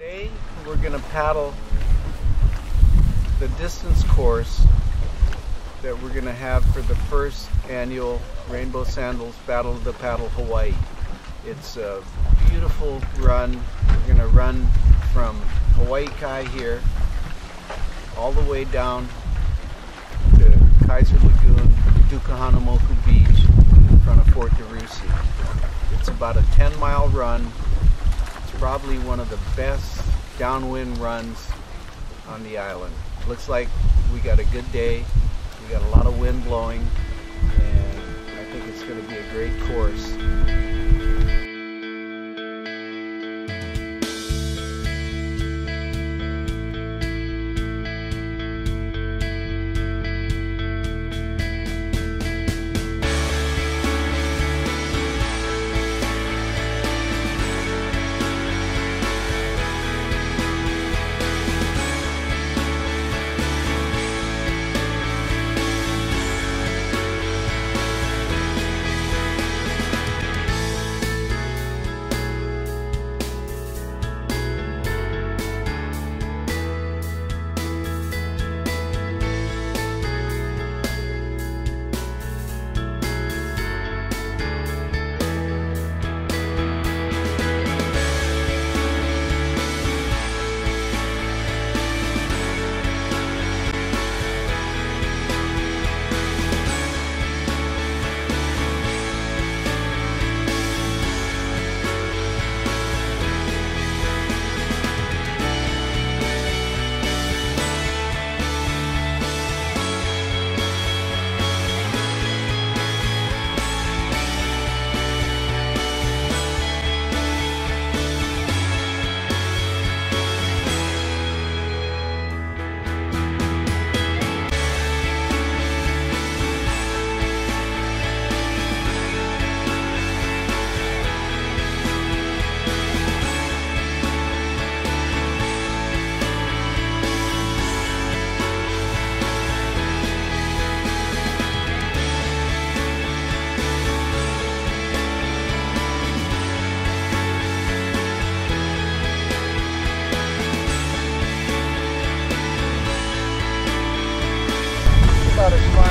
Today we're going to paddle the distance course that we're going to have for the first annual Rainbow Sandals Battle of the Paddle Hawaii. It's a beautiful run. We're going to run from Hawaii Kai here all the way down to Kaiser Lagoon, Duke Kahanamoku Beach in front of Fort DeRussy. It's about a 10 mile run. Probably one of the best downwind runs on the island. Looks like we got a good day. We got a lot of wind blowing and I think it's going to be a great course. satisfied.